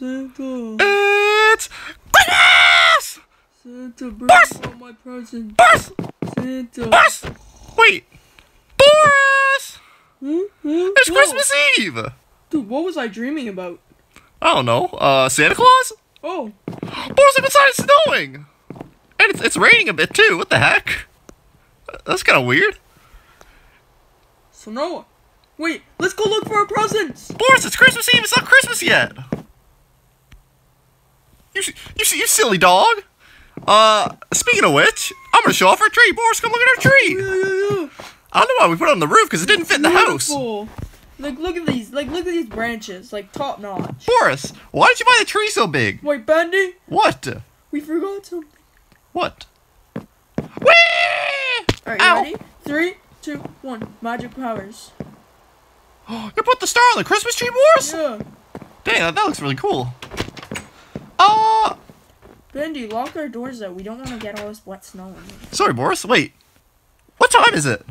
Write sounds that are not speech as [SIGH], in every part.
Santa, It's Christmas! Santa, bring all my presents. Boris! Santa. Boris! Wait. Boris! Hmm? Hmm? It's Whoa. Christmas Eve! Dude, what was I dreaming about? I don't know. Uh, Santa Claus? Oh, Boris, I'm inside it's snowing! And it's, it's raining a bit too. What the heck? That's kind of weird. so no. Wait, let's go look for our presents. Boris, it's Christmas Eve. It's not Christmas yet. You, you, you silly dog. Uh, speaking of which, I'm gonna show off our tree. Boris, come look at our tree. Yeah, yeah, yeah. I don't know why we put it on the roof because it didn't fit in the house. Like, look at these. Like, look at these branches. Like, top notch. Boris, why did you buy the tree so big? Wait, Bendy, What? we forgot something. What? Whee! Alright, Ow. ready? Three, two, one. Magic powers. [GASPS] You put the star on the Christmas tree, Boris? Yeah. Dang, that, that looks really cool. Uh, Bendy, lock our doors out. We don't want to get all this wet snow in here. sorry, Boris. Wait. What time is it?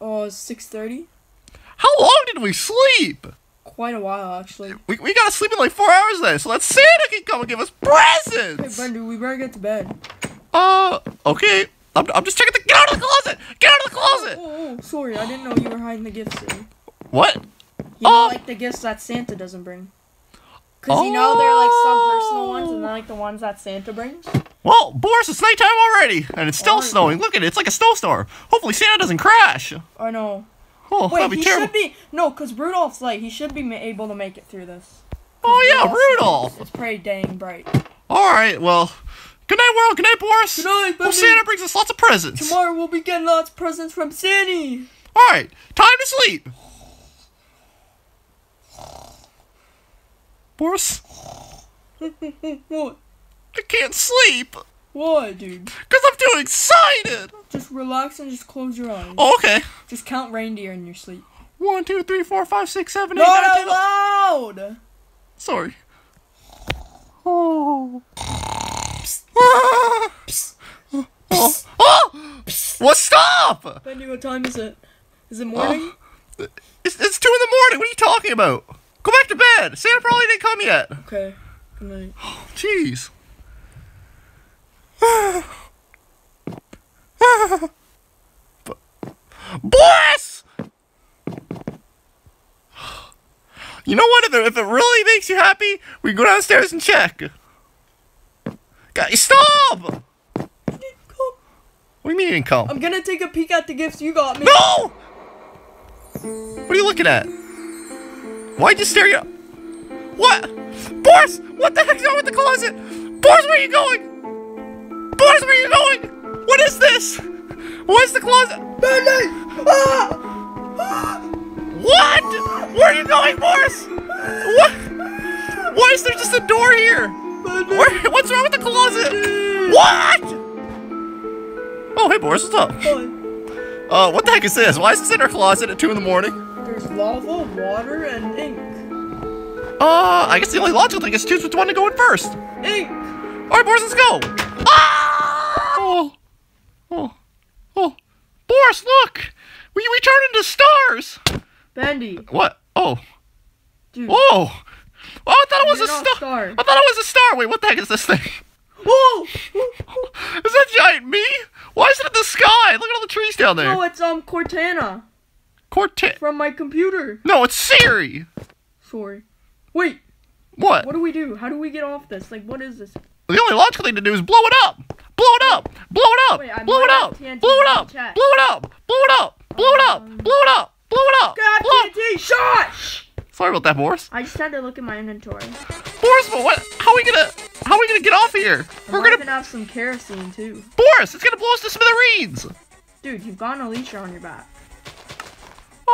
Oh, it's 6.30? How long did we sleep? Quite a while, actually. We, we gotta sleep in like four hours then, so that Santa can come and give us presents! Hey! Bendy, we better get to bed. Uh, okay. I'm, I'm just checking the. Get out of the closet! Get out of the Oh, closet! oh, sorry. I didn't know you were hiding the gifts in. What? You know, Oh. like the gifts that Santa doesn't bring. Because you know they're like some personal ones and then like the ones that Santa brings. Well, Boris, it's nighttime already, and it's still Alright. snowing. Look at it, it's like a snowstorm. Hopefully Santa doesn't crash. I know. Oh, Wait, be he terrible. should be no, because Rudolph's light. He should be able to make it through this. Oh yeah, Rudolph. It's pretty dang bright. Alright, well, good night, world. Good night, Boris. Good night, Hope Bendy. Santa brings us lots of presents. Tomorrow we'll be getting lots of presents from Sandy. Alright, time to sleep. Boris, what? [LAUGHS] I can't sleep Why, dude? because I'm too excited. Just relax and just close your eyes. Oh, okay. Just count reindeer in your sleep. One, two, three, four, five, six, seven, eight, Not nine, out ten. loud. Sorry. Oh. Ah. [LAUGHS] Oh. Oh. Well, stop! Bendy, what time is it? Is it morning? It's, it's two in the morning. What are you talking about? Go back to bed. Santa probably didn't come yet. Okay. Good night. [GASPS] Oh, jeez. [SIGHS] But- Boss! [SIGHS] You know what? If it, if it really makes you happy, we can go downstairs and check. Guys, stop! What do you mean you didn't come? I'm gonna take a peek at the gifts you got me. No! What are you looking at? Why'd you stare at What? Boris! What the heck's wrong with the closet? Boris, where are you going? Boris, where are you going? What is this? What's the closet? Bendy! Ah! What? Where are you going, Boris? What? Why is there just a door here? Where, what's wrong with the closet? What? Oh, hey, Boris, what's up? Uh, what the heck is this? Why is this in our closet at 2 in the morning? There's lava, water, and ink. Uh, I guess the only logical thing is choose which one to go in first. Ink! Alright, Boris, let's go! Ah! Oh, oh, oh. Boris, look! We, we turned into stars! Bendy, What? Oh, dude. whoa! Oh, I thought it was a star. star. I thought it was a star. Wait, what the heck is this thing? [LAUGHS] Whoa! Is that giant me? Why is it in the sky? Look at all the trees down there. No, it's um Cortana Cortez. from my computer. No, it's Siri. Sorry. Wait, What? what do we do? How do we get off this? Like, what is this? The only logical thing to do is blow it up. Blow it up. Blow it up. Wait, blow it up. Blow it up. Blow it up. Blow it up. Blow it up. Um, Blow it up. Blow it up. God, Blow it up. TNT shot! Sorry about that, Boris. I just had to look at my inventory. Boris, but what? How are we gonna? How are we gonna get off here? I We're gonna. have some kerosene too. Boris, it's gonna blow us to smithereens. Dude, you've got an elytra on your back.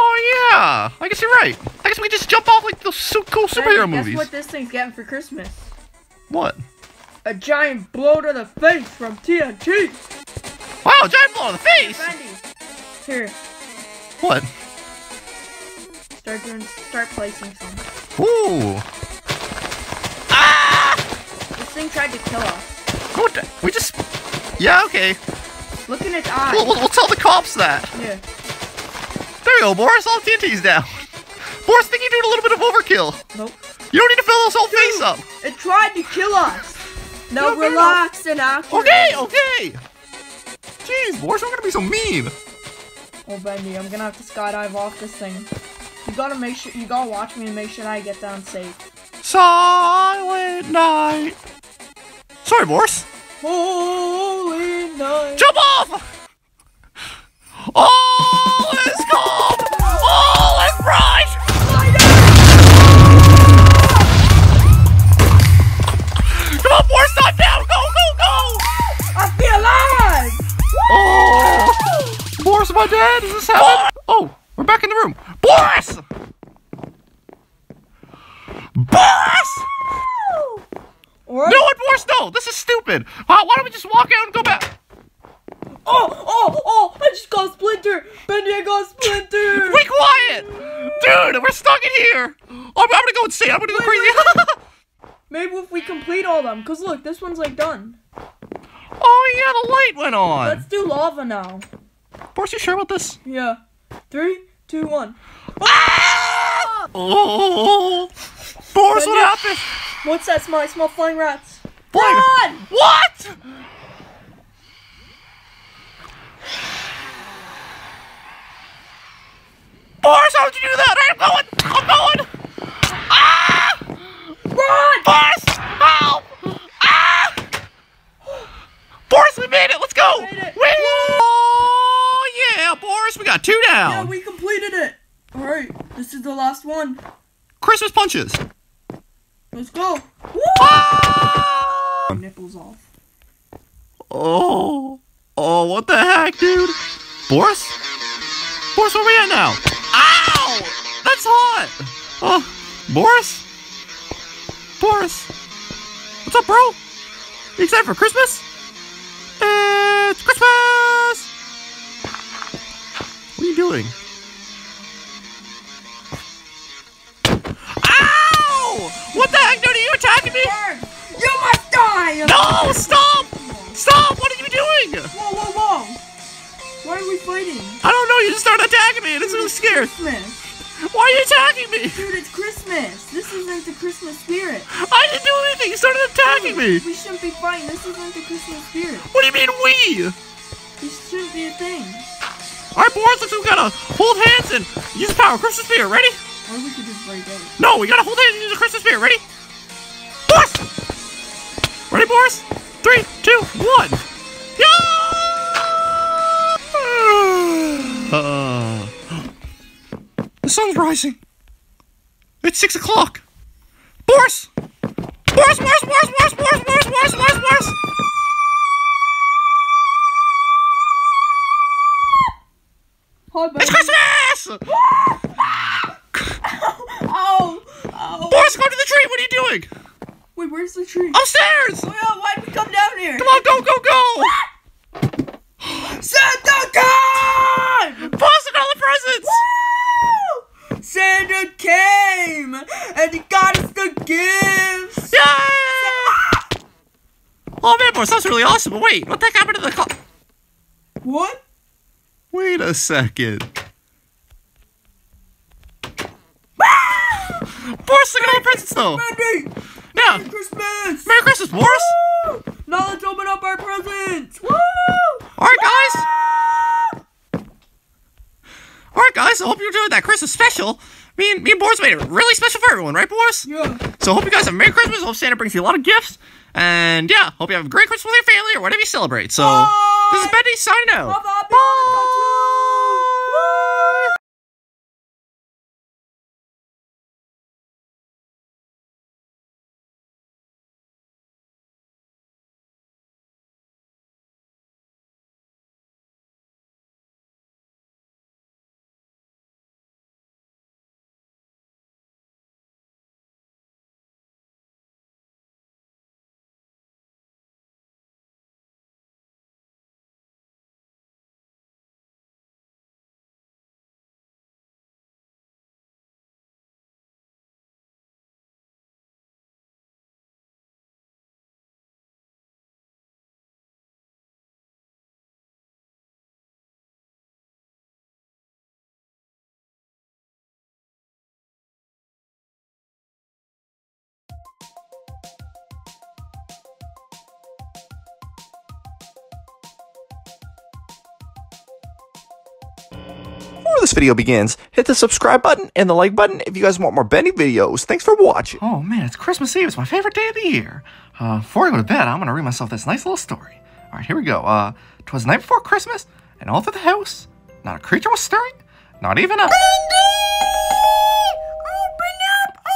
Oh yeah. I guess you're right. I guess we just jump off like those so cool superhero Bendy, movies. Guess what this thing's getting for Christmas? What? A giant blow to the face from TNT. Wow, giant blow to the face. Here, What? start doing, start placing some. Ooh. Ah! This thing tried to kill us. What? the- We just. Yeah. Okay. Look in its eyes. We'll, we'll, we'll tell the cops that. Yeah. There you go, Boris. All TNT's down. Boris, I think you're doing a little bit of overkill. Nope. You don't need to fill this whole face up. It tried to kill us. No, no, relax and act. Okay, okay. Jeez, Boris, I'm gonna be so mean. Oh, Bendy, I'm gonna have to skydive off this thing. You gotta make sure, you gotta watch me and make sure I get down safe. Silent night. Sorry, Boris. Holy night. Jump off! All Am I? Is this happening? Oh, we're back in the room. Boris! Boris! What? No, what, Boris? No, this is stupid. Why, why don't we just walk out and go back? Oh, oh, oh! I just got Splinter! Bendy, I got Splinter! [LAUGHS] Be quiet! Dude, we're stuck in here! Oh, I'm, I'm gonna go insane. I'm gonna go Wait, crazy. [LAUGHS] Maybe if we complete all them, cause look, this one's like done. oh, yeah, the light went on. Let's do lava now. Boris, you sure about this? Yeah. Three, two, one. Oh, Boris, what happened? What's that smell? I smell flying rats. Flying- Run! What? Boris, how would you do that? I'm going. I'm going. Ah! Run! Boris, help! Ah! Boris, we made it. Let's go. Made it. Woo! Oh yeah, Boris, we got two down. Yeah, we completed it. All right, this is the last one. Christmas punches. Let's go. Woo! Ah! Nipples off. Oh, oh, what the heck, dude? Boris? Boris, where we at now? Ow! That's hot! Oh, Boris? Boris? What's up, bro? You excited for Christmas? It's Christmas! You doing? Ow! What the heck, dude? Are you attacking me? You must die! No! Stop! Stop! What are you doing? Whoa, whoa, whoa! Why are we fighting? I don't know. You just started attacking me, and it's really scared. Christmas. Why are you attacking me? Dude, it's Christmas. This isn't the Christmas spirit. I didn't do anything. You started attacking me. We shouldn't be fighting. This isn't the Christmas spirit. What do you mean we? This shouldn't be a thing. All right, boys. Looks like we gotta hold hands and use the power of Christmas spirit. Ready? Or we could just break out. No, we gotta hold hands and use the Christmas spirit. Ready? Boris. Ready, Boris? Three, two, one. Yeah! Uh, the sun's rising. It's six o'clock. Boris! Boris, Boris, Boris, Boris, Boris, Boris, Boris, Boris, Boris! It's Christmas! Ow! [LAUGHS] Ow! Oh, oh. Boris, go to the tree. What are you doing? Wait, where's the tree? Upstairs! Oh, yeah, why'd we come down here? Come on, go, go, go! Santa came! Boston, all the presents! Woo! Santa came! And he got us the gifts! Yay! Oh man, Boris, that's really awesome. But wait, what the heck happened to the car? A second. [LAUGHS] Boris, look at all the presents though. Mandy! Yeah. Christmas! Merry Christmas, Boris. Woo! Now let's open up our presents! Woo! All right, guys. All right, guys. I hope you enjoyed that Christmas special. Me and me and Boris made it really special for everyone, right, Boris? Yeah. So I hope you guys have a Merry Christmas. Hope Santa brings you a lot of gifts. And yeah, hope you have a great Christmas with your family or whatever you celebrate. So this is Bendy signing out. Bye-bye. Before this video begins, hit the subscribe button and the like button if you guys want more Bendy videos. Thanks for watching. Oh man, it's Christmas Eve. It's my favorite day of the year. Uh, before I go to bed, I'm gonna read myself this nice little story. All right, here we go. Uh, twas the night before Christmas, and all through the house, not a creature was stirring, not even a. Open up!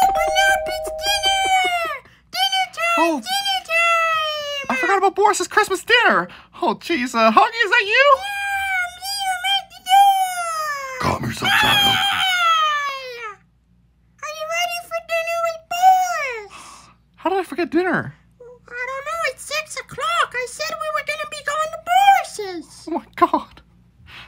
Open up! It's dinner! Dinner time! Oh. Dinner time! I forgot about Boris's Christmas dinner. Oh, jeez, uh, Huggy, is that you? I'm here at the door! Calm yourself, child. Are you ready for dinner with Boris? How did I forget dinner? I don't know. It's six o'clock. I said we were gonna be going to Boris's. Oh my god,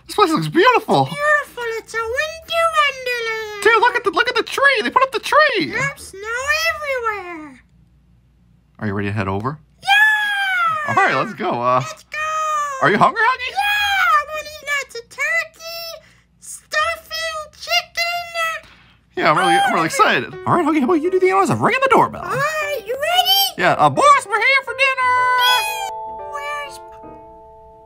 this place looks beautiful. Beautiful. It's a winter wonderland. Dude, look at the look at the tree. They put up the tree. Yep, snow everywhere. Are you ready to head over? Yeah! All right, let's go. Uh, Let's go. are you hungry, Huggy? Yeah, I want to eat lots of turkey, stuffing, chicken. Yeah, I'm really, I'm really excited. All right, Huggy, how about you do the honors of ringing the doorbell? All right, you ready? Yeah, uh, Boris, we're here for dinner. Where's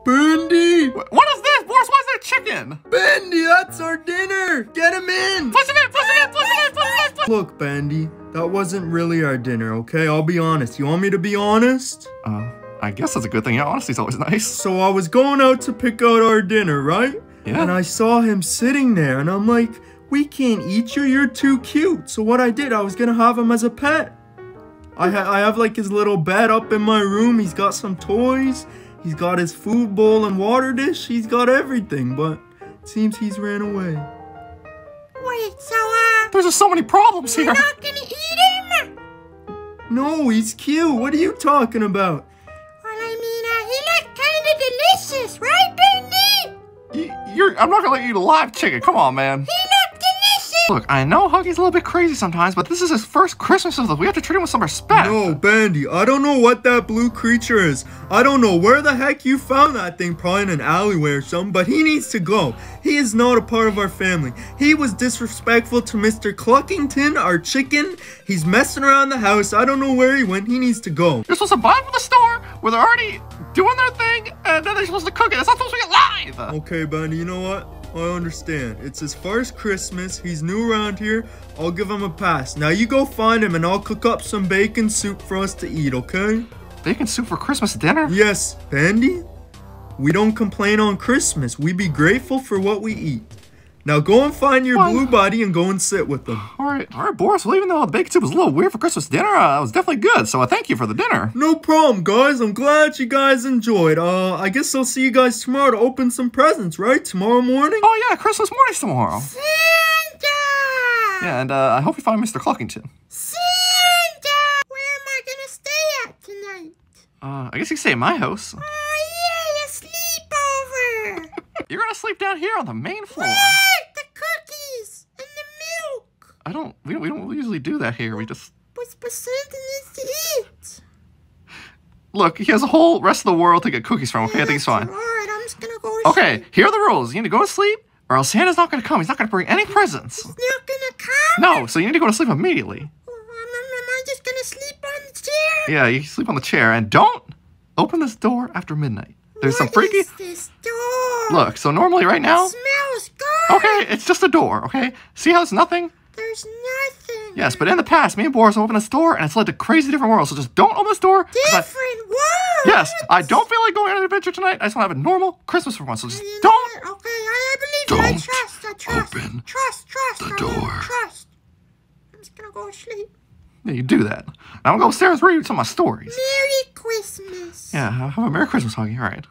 Bendy! What is this, Boris? Why is there chicken? Bendy, that's our dinner! Get him in! Push it in, push it in, push it in, push it in, push Look, Bendy, that wasn't really our dinner, okay? I'll be honest. You want me to be honest? Uh, I guess that's a good thing. Yeah, honesty's always nice. So I was going out to pick out our dinner, right? Yeah. And I saw him sitting there, and I'm like, we can't eat you, you're too cute. So what I did, I was gonna have him as a pet. I, ha- I have like his little bed up in my room, he's got some toys, he's got his food bowl and water dish, he's got everything, but it seems he's ran away. Wait, so, uh, There's just so many problems you're here. not gonna eat him? No, he's cute, what are you talking about? Well, I mean, uh, he looked kinda delicious, right, Bendy? Y- You're, I'm not gonna let you eat a live chicken. Come on, man. He looked delicious! Look, I know Huggy's a little bit crazy sometimes, but this is his first Christmas with us. We have to treat him with some respect. No, Bandy, I don't know what that blue creature is. I don't know where the heck you found that thing, probably in an alleyway or something, but he needs to go. He is not a part of our family. He was disrespectful to Mr. Cluckington, our chicken. He's messing around the house. I don't know where he went. He needs to go. You're supposed to buy him from the store where they're already doing their thing, and then they're supposed to cook it. It's not supposed to be live. [LAUGHS] Okay, Bandy, you know what? I understand. It's his first Christmas. He's new around here. I'll give him a pass. Now you go find him and I'll cook up some bacon soup for us to eat, okay? Bacon soup for Christmas dinner? Yes, Bandy. We don't complain on Christmas. We be grateful for what we eat. Now go and find your Fine. blue buddy and go and sit with them. All right, all right, Boris. Well, even though the bacon soup was a little weird for Christmas dinner, uh, it was definitely good. So I thank you for the dinner. No problem, guys. I'm glad you guys enjoyed. Uh, I guess I'll see you guys tomorrow to open some presents, right? Tomorrow morning? Oh yeah, Christmas morning tomorrow. Santa! Yeah, and uh, I hope you find Mr. Cluckington. Santa! Where am I gonna stay at tonight? Uh, I guess you can stay at my house. Oh, yeah, a sleepover! You're gonna sleep down here on the main floor. What? The cookies and the milk! I don't. We don't. We don't usually do that here. We just But, but Santa needs to eat. look. He has a whole rest of the world to get cookies from. Okay, I think it's fine. Alright, I'm just gonna go to Okay, sleep. here are the rules. You need to go to sleep, or else Santa's not gonna come. He's not gonna bring any presents. He's not gonna come? No, so you need to go to sleep immediately. Oh, am I just gonna sleep on the chair? Yeah, you sleep on the chair, and don't open this door after midnight. There's some freaky. is this door? Look, so normally right now. smells good. Okay, it's just a door. Okay, see how it's nothing. There's nothing. Yes, but in the past, me and Boris opened this door, and it's led to crazy different worlds. So just don't open this door. 'cause I- Different world. yes, I don't feel like going on an adventure tonight. I just want to have a normal Christmas for once. So just don't. Okay, I, believe you. I trust. I trust. open trust. Trust. the I door. Trust. I'm just gonna go to sleep. Yeah, you do that. Now I'm gonna go upstairs read some of my stories. Merry Christmas. Yeah, have a Merry Christmas, Huggy. All right.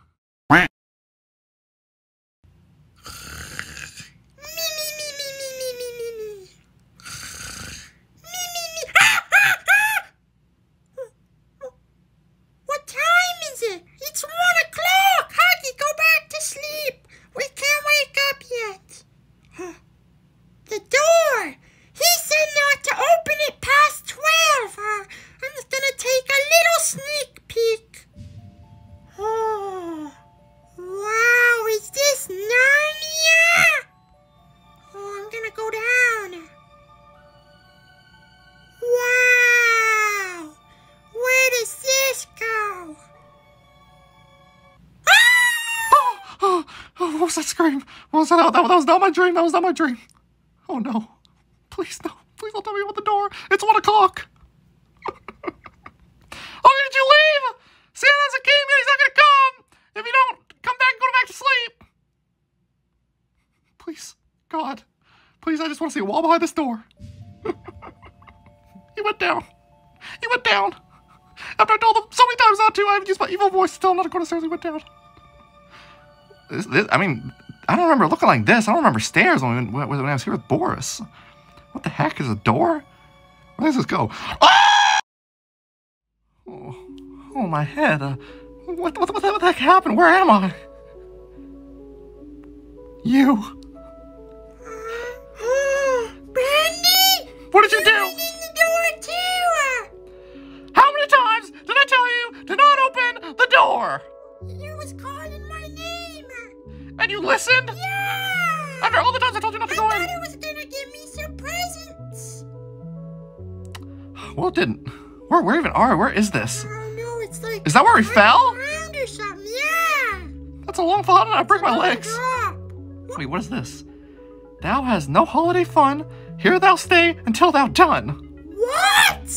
That? Was not my dream. That was not my dream. Oh no. Please no. Please don't tell me about the door. It's one o'clock. [LAUGHS] oh, did you leave? Santa hasn't came yet. He's not gonna come. If you don't come back, and go back to sleep. Please, God, please, I just want to see a wall behind this door. [LAUGHS] he went down. He went down. After I told him so many times not to, I have used my evil voice to tell him not to go downstairs. He went down. This, this, I mean, I don't remember looking like this. I don't remember stairs when, when, when I was here with Boris. What the heck is a door? Where does this go? Ah! Oh, oh my head. Uh, what, what, what, the- what the heck happened? Where am I? You. Brandy! What did you do? In the door too! How many times did I tell you to not open the door? You was calling my name! And you listened? Yeah! After all the times I told you not to I go thought in? it was gonna give me some presents! Well, it didn't. Where, where even are? Where is this? I don't know, it's like. Is that where we fell? Or something, yeah! That's a long fall. How did I break my legs? drop. Wait, what is this? Thou has no holiday fun. Here thou stay until thou done. What?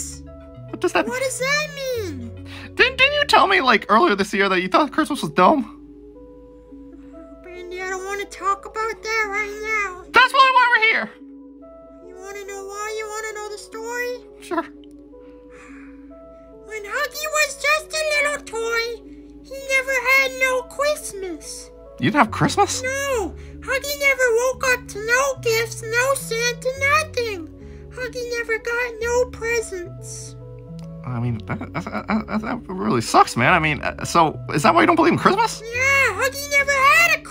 What does that? What does that mean? Didn't, didn't you tell me like earlier this year that you thought Christmas was dumb? Talk about that right now. That's why we're here. You want to know why? You want to know the story? Sure. When Huggy was just a little toy, he never had no Christmas. You didn't have Christmas? No, Huggy never woke up to no gifts, no Santa, nothing. Huggy never got no presents. I mean, that, that, that, that really sucks, man. I mean, uh, so is that why you don't believe in Christmas? Yeah, Huggy never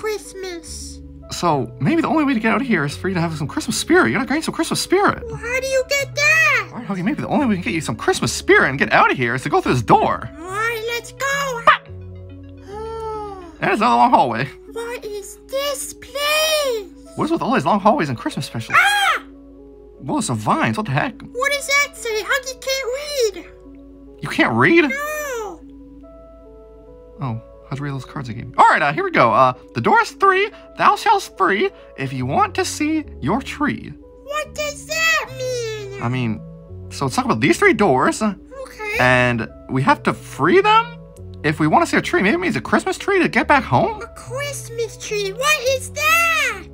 Christmas. So maybe the only way to get out of here is for you to have some Christmas spirit. You gotta gain some Christmas spirit. Well, how do you get that? All right, okay, maybe the only way we can get you some Christmas spirit and get out of here is to go through this door. All right, let's go. [SIGHS] That is it's another long hallway. what is this place? What is with all these long hallways and Christmas specials? Ah! Whoa, some vines. What the heck? What does that say? Huggy can't read. You can't read? No. Oh, how'd you read those cards you? All right, uh, here we go. Uh, the door is three. Thou shalt free if you want to see your tree. What does that mean? I mean, so let's talk about these three doors, Okay. and we have to free them if we want to see a tree. Maybe it means a Christmas tree to get back home. A Christmas tree. What is that?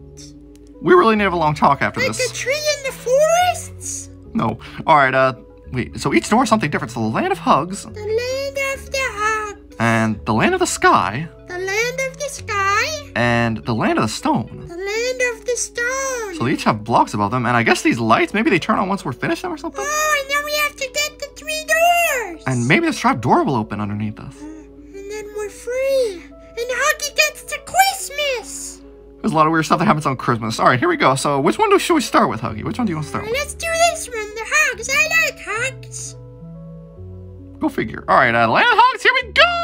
We really need to have a long talk after this. Like a tree in the forests? No. All right. Uh, wait. So each door is something different. So the land of hugs The land of the hug. And the land of the sky The land of the sky. and the land of the stone. The land of the stone. So they each have blocks above them, and I guess these lights maybe they turn on once we're finished them or something. Oh, and then we have to get the three doors. And maybe this trap door will open underneath us. Uh, and then we're free. And Huggy gets to Christmas. There's a lot of weird stuff that happens on Christmas. All right, here we go. So which one do, should we start with, Huggy? Which one do you want to start uh, with? Let's do this one. The hugs. I like hugs. Go figure. All right, Atlanta hugs. Here we go.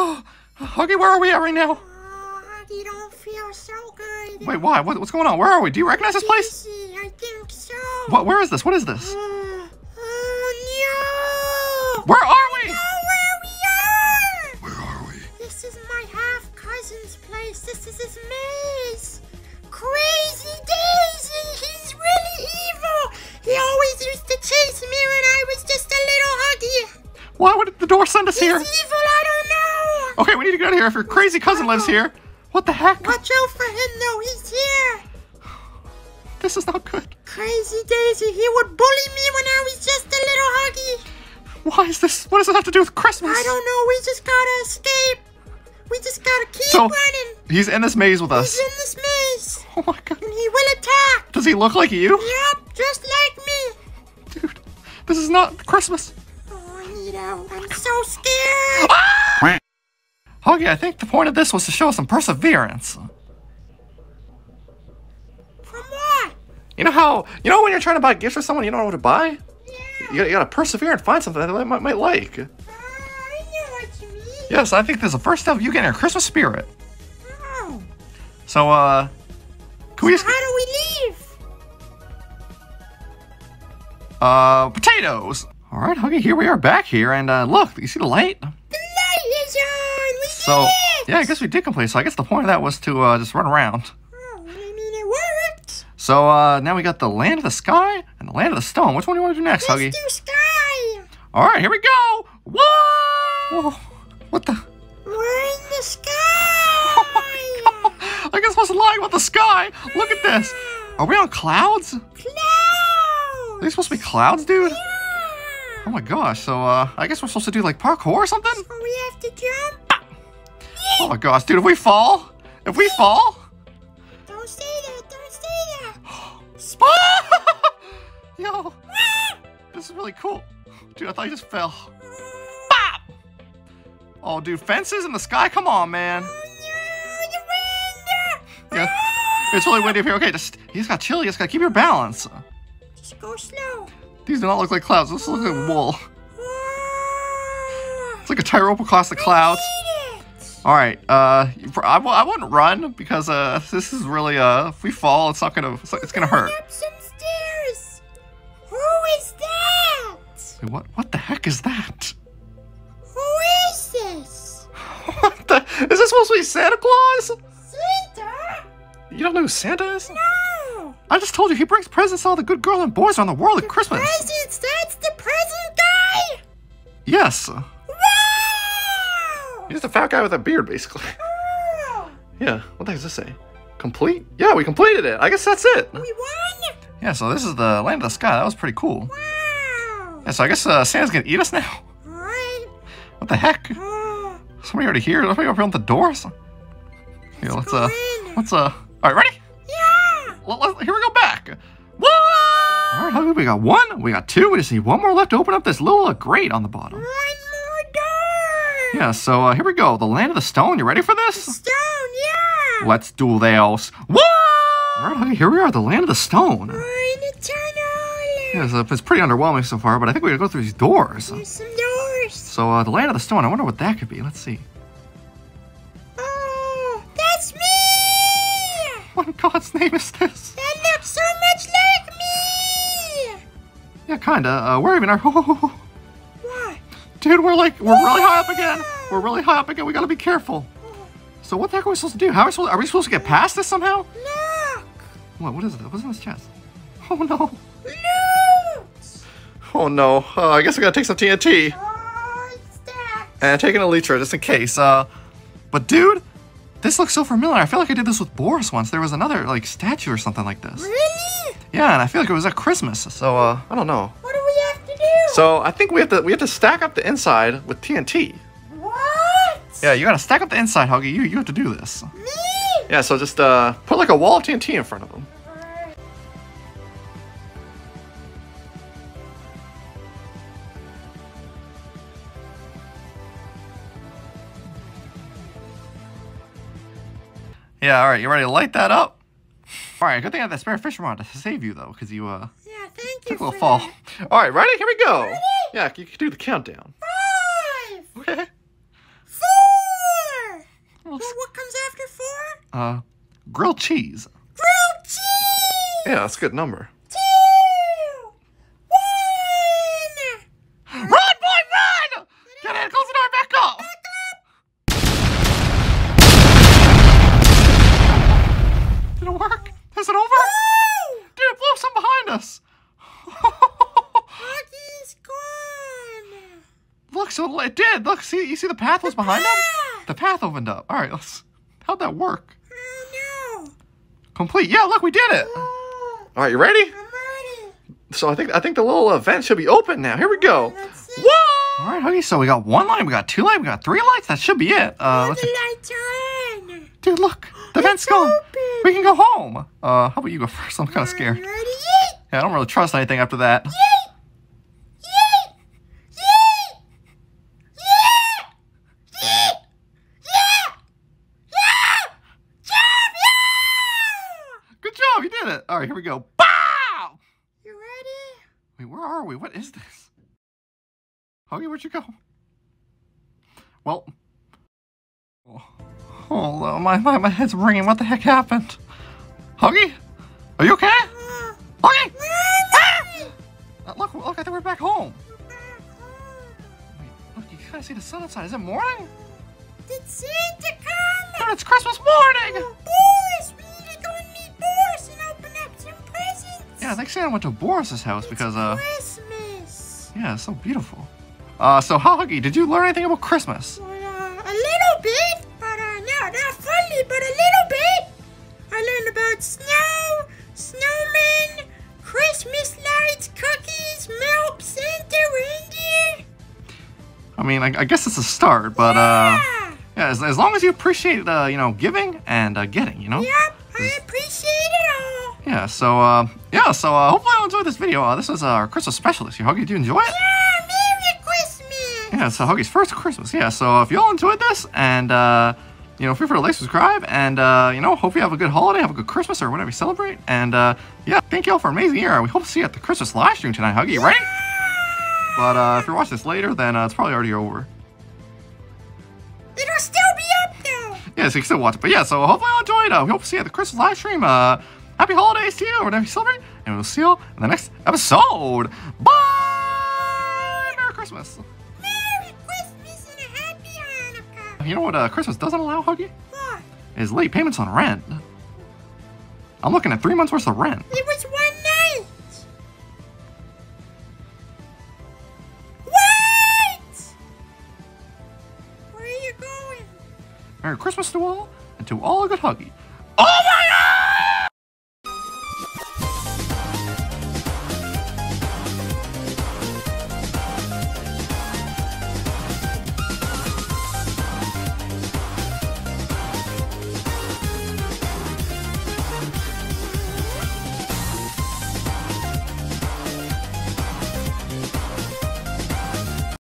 Oh, Huggy, where are we at right now? Oh, Huggy don't feel so good. Wait, why? What, what's going on? Where are we? Do you recognize this place? I think so. What? Where is this? What is this? Oh, oh no. Where are we? know where we are. Where are we? This is my half cousin's place. This is his maze. Crazy Daisy. He's really evil. He always used to chase me when I was just a little huggy. Why would the door send us He's here? evil. I don't know. Okay, we need to get out of here. If your crazy cousin lives here, what the heck? Watch out for him though. He's here. This is not good. Crazy Daisy. He would bully me when I was just a little huggy. Why is this? What does this have to do with Christmas? I don't know. We just gotta escape. We just gotta keep So running. he's in this maze with us. He's in this maze. Oh my god. And he will attack. Does he look like you? Yep, just like me. Dude, this is not Christmas. Oh, I need out. I'm so scared. Ah! Huggy, I think the point of this was to show some perseverance. From what? You know how, you know when you're trying to buy gifts for someone, you don't know what to buy? Yeah. You gotta, you gotta persevere and find something that they might, might like. Uh, I know what you mean. Yes, I think this is the first step of you getting your Christmas spirit. Oh. So, uh, can we just, How do we leave? uh, potatoes. All right, Huggy, here we are back here, and uh, look, you see the light? The light is on. We So, did Yeah, I guess we did complete. So I guess the point of that was to uh, just run around. Oh, I mean, it worked. So uh, now we got the land of the sky and the land of the stone. Which one do you want to do next, Let's Huggy? do sky. All right, here we go. Whoa! Whoa! What the? We're in the [LAUGHS] sky. I guess I was lying about the sky. Look at this. Are we on clouds? Clouds. Are these supposed to be clouds, dude? Oh my gosh. So uh, I guess we're supposed to do like parkour or something. So we have to jump. Oh my gosh, dude! If we fall, if we fall, Don't stay there, Don't stay there. [GASPS] Ah! [LAUGHS] yo, this is really cool, dude. I thought you just fell. Bop! Oh, dude, fences in the sky. Come on, man. Yeah, it's really windy up here. Okay, just you just got chill. You just gotta keep your balance. Just go slow. These do not look like clouds. This looks like wool. It's like a tightrope across the clouds. All right, uh, I, w- I wouldn't run because uh, this is really uh, if we fall, it's not gonna, it's, it's gonna hurt. Up some stairs. Who is that? Wait, what, what the heck is that? Who is this? [LAUGHS] What the? Is this supposed to be Santa Claus? Santa? You don't know who Santa is? No. I just told you he brings presents to all the good girls and boys around the world at Christmas. Presents. That's the present guy. Yes. Wow. He's the fat guy with a beard, basically. Wow. [LAUGHS] Yeah. What the heck does this say? Complete? Yeah, we completed it. I guess that's it. We won. Yeah. So this is the land of the sky. That was pretty cool. Wow. Yeah. So I guess uh, Santa's gonna eat us now. Right. What the heck? Oh, Somebody already here. Somebody open the doors. Yeah. Let's go uh. in. Let's uh. All right. Ready? Yeah. Let, let- here we go back. Whoa! All right, we got one, we got two. We just need one more left to open up this little uh, grate on the bottom. One more door. Yeah, so uh, here we go. The land of the stone. You ready for this? Stone. Yeah. Let's do this. Whoa! All right, here we are. The land of the stone. We're in a tunnel. Yeah, so it's pretty underwhelming so far, but I think we gotta go through these doors. There's some doors. So uh, the land of the stone. I wonder what that could be. Let's see. What in God's name is this? That looks so much like me. Yeah, kinda. Uh, where even are? [LAUGHS] What? Dude, we're like we're really high up again. We're really high up again. We gotta be careful. So what the heck are we supposed to do? How are we supposed? Are we supposed to get past this somehow? Look. What? What is it? What's in this chest? [LAUGHS] Oh no! Loot. Oh no! Uh, I guess we gotta take some TNT Oh, and taking an elytra just in case. Uh, but dude, this looks so familiar. I feel like I did this with Boris once. There was another like statue or something like this. Really? Yeah, and I feel like it was at Christmas. So uh, I don't know. What do we have to do? So I think we have to we have to stack up the inside with TNT. what? Yeah, you gotta stack up the inside, Huggy. You you have to do this. Me? Yeah, so just uh put like a wall of TNT in front of them. Yeah, all right. You ready to light that up? All right. Good thing I have that spare fisherman to save you though, because you uh Yeah, thank you. a little fall. that. All right, ready? Here we go. Ready? Yeah, you can do the countdown. Five. Okay. Four. Well, what comes after four? Uh, grilled cheese. Grilled cheese. Yeah, that's a good number. Two. One. Run, boy, run! Get in, close the door, back up. Did it work? Is it over? Dude, it blew up something behind us. Rocky's gone. Look, so it did. Look, see, you see the path was behind them? The path opened up. All right, let's. How'd that work? Oh no. Complete. Yeah, look, we did it. All right, you ready? I'm ready. So I think I think the little event should be open now. Here we go. Let's see. Whoa! All right, Huggy. So we got one light, we got two lights, we got three lights. That should be it. Uh, let's the lights are on. dude, look, the vent's gone. open. We can go home. Uh, how about you go [LAUGHS] first? I'm kind of scared. Ready? Yeah, I don't really trust anything after that. Yeet. Yeet. Yeet. Yeet. Yeet. Yeah. Yeah. Jump. Yeah. Good job, you did it. All right, here we go. Bow! You ready? Wait, where are we? What is this? Huggy, where'd you go? Well, oh, oh my, my my head's ringing. What the heck happened? Huggy, are you okay? Uh, Huggy, am Uh, look, look, I think we're back home. I? Back home. Wait, look, you gotta see the sun outside. Is it morning? Did Santa come? Dude, it's Christmas morning! Oh, Yeah, I think Santa went to Boris's house because, uh, Christmas. yeah, it's so beautiful. Uh, so, Huggy, did you learn anything about Christmas? Well, uh, a little bit, but uh, no, not fully, but a little bit. I learned about snow, snowmen, Christmas lights, cookies, milk, Santa, reindeer. I mean, I, I guess it's a start, but, uh, Yeah. yeah, as, as long as you appreciate, uh, you know, giving and, uh, getting, you know? Yep, I appreciate. Yeah, so, uh, yeah, so, uh, hopefully you enjoyed this video. Uh, this is our Christmas special this year. Huggy, did you enjoy it? Yeah, Merry Christmas. Yeah, it's uh, Huggy's first Christmas. Yeah, so if you all enjoyed this, and, uh, you know, feel free to like, subscribe, and, uh, you know, hope you have a good holiday, have a good Christmas, or whatever you celebrate. And, uh, yeah, thank you all for an amazing year. We hope to see you at the Christmas live stream tonight, Huggy. You ready? But, uh, if you're watching this later, then, uh, it's probably already over. It'll still be up though. Yeah, so you can still watch it. But yeah, so hopefully you all enjoyed. Uh, we hope to see you at the Christmas live stream. Uh, happy holidays to you, whatever you celebrate. And we'll see you in the next episode. Bye! Merry Christmas. Merry Christmas and a happy Hanukkah. You know what uh, Christmas doesn't allow, Huggy? What? Is late payments on rent. I'm looking at three months worth of rent. It was one night. Wait! Where are you going? Merry Christmas to all, and to all a good Huggy. Over!